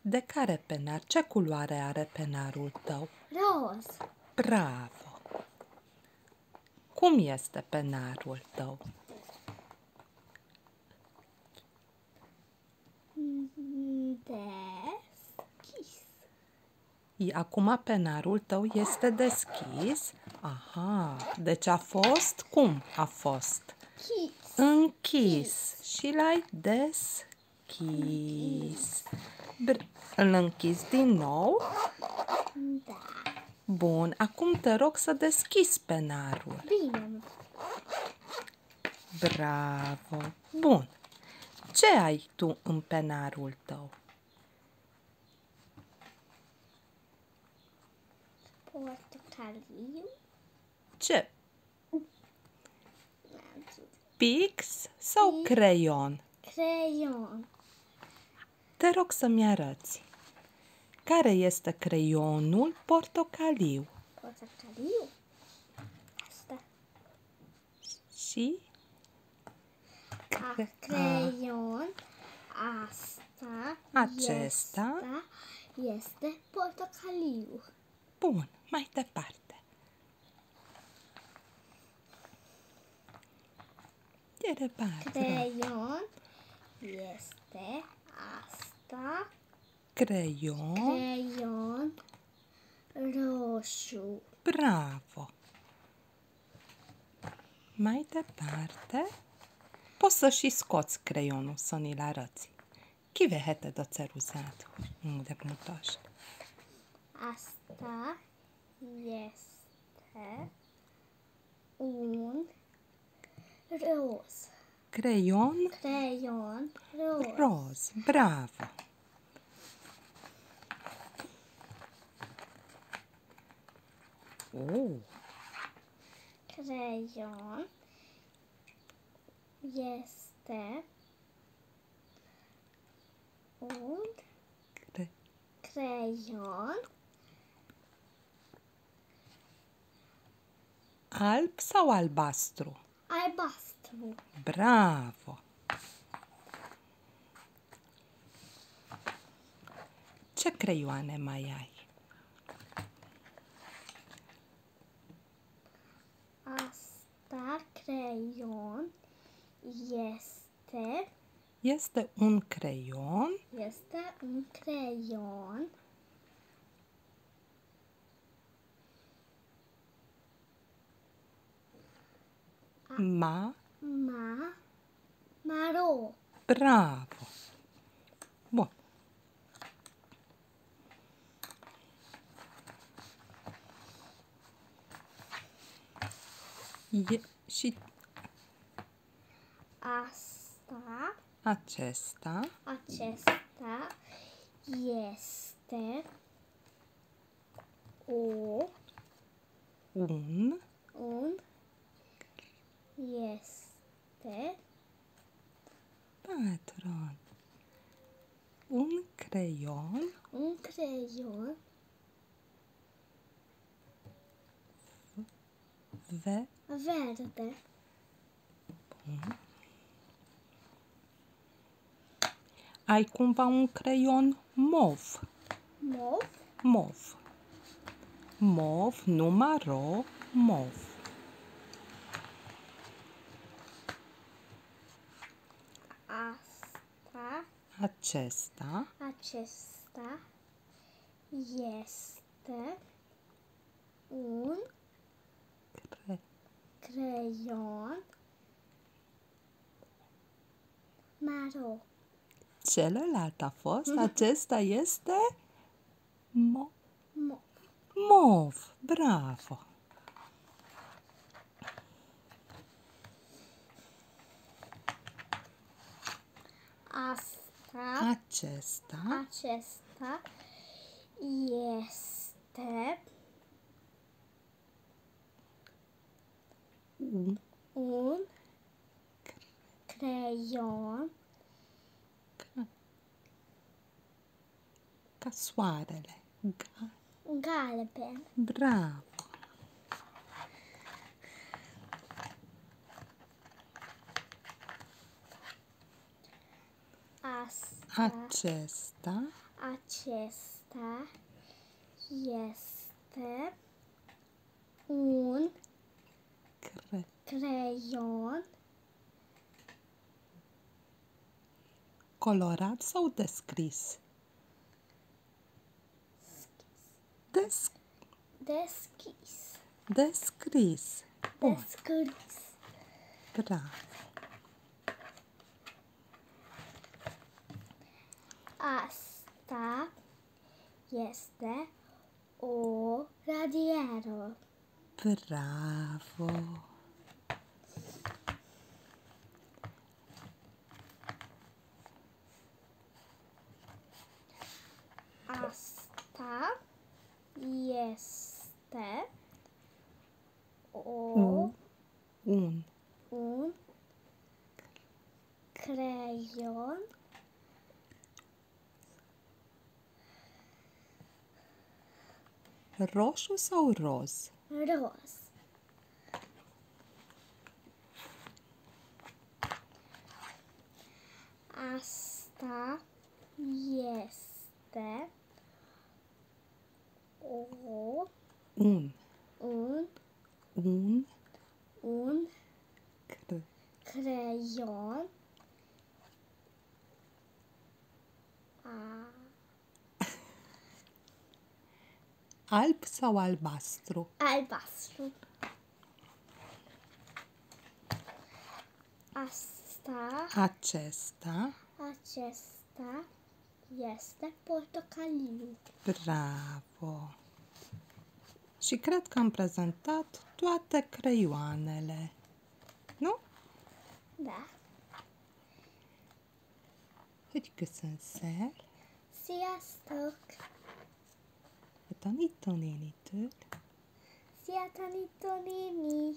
De care penar? Ce culoare are penarul tău? Roz. Bravo! Cum este penarul tău? Deschis. I- Acum penarul tău este deschis? Aha, deci a fost? Cum a fost? Chis. Închis și l-ai deschis. Br- îl închizi din nou? Da. Bun, acum te rog să deschizi penarul. Bine. Bravo! Bun. Ce ai tu în penarul tău? Portocaliu. Ce? Pix sau creion? Creion. Te rog să-mi arăți. Care este creionul portocaliu? Portocaliu. Asta. Și A, creion. Asta. Acesta. Este, este portocaliu. Bun, mai departe. De departe. Creion. Este asta. Creion. Creion. Roșu. Bravo! Mai departe, poți să și scoți creionul să ni-l arăți. Chi vehete do ceruzatu, unde mutoști. Asta este un roz. Creion Creion roz. roz. Bravo! Oh, Creion este un cre- creion alb sau albastru? albastru. Bravo! Ce creioane mai ai? Asta creion este Este un creion este un creion ma ma maro. Bravo! Bun. E, și Asta acesta acesta este o un un este patron. Un creion un creion ve verde. ai cumva un creion mov. Mov Mov. Mov, nu maro, mov. asta Acesta acesta este un cre- creion maro. Celălalt a fost, acesta este mo- Mo mov. Bravo! asta Acesta acesta este un un creion ca soarele. Ga- galben. Bravo! Asta Acesta Acesta este un Cre- creion colorat sau descris? Des- deschis. descris. Bun, Descris. bravo. Asta este o radieră. Bravo. Asta este o, Un, un un creion roșu sau roz? roz. Asta este o, Un, un, un. Un. Cre- creion. A, alb sau albastru? albastru. Asta, Acesta, acesta este portocaliu. bravo. Și cred că am prezentat toate creioanele. Nu? Da. Hogy köszönszel Sziasztok! a tanítónénitől? Szia, tanító néni!